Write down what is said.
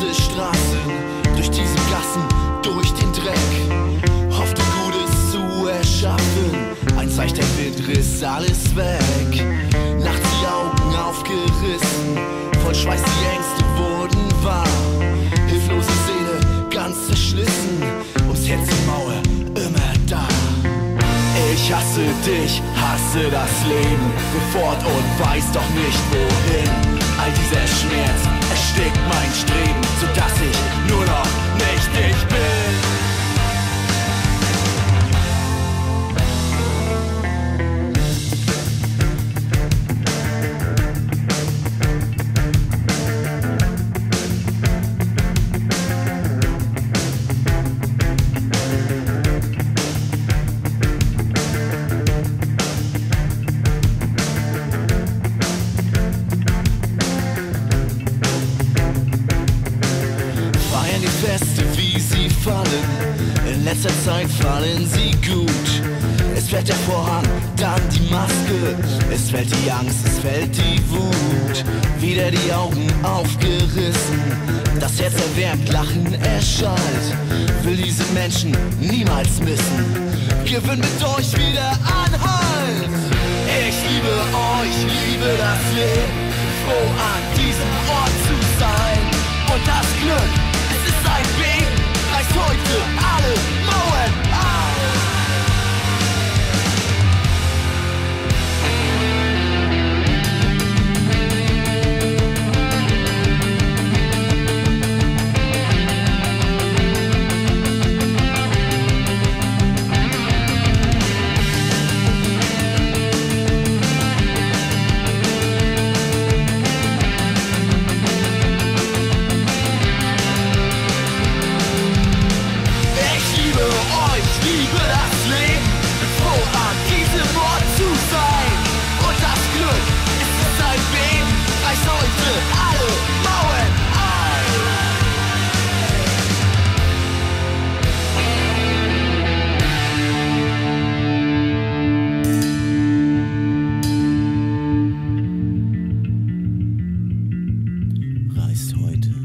diese Straßen, durch diese Gassen, durch den Dreck. Hoffte Gutes zu erschaffen, ein Zeichen Wind riss alles weg. Nachts die Augen aufgerissen, voll Schweiß die Ängste wurden wahr. Hilflose Seele, ganz zerschlissen, ums Herz die Mauer, immer da. Ich hasse dich, hasse das Leben, sofort und weiß doch nicht wohin. Feste, wie sie fallen. In letzter Zeit fallen sie gut. Es fällt der Vorhang, dann die Maske. Es fällt die Angst, es fällt die Wut. Wieder die Augen aufgerissen. Das Herz erwärmt, Lachen erschallt. Will diese Menschen niemals missen. Gewinn mit euch wieder Anhalt. Ich liebe euch, liebe das Leben. Froh an diesem Ort heißt heute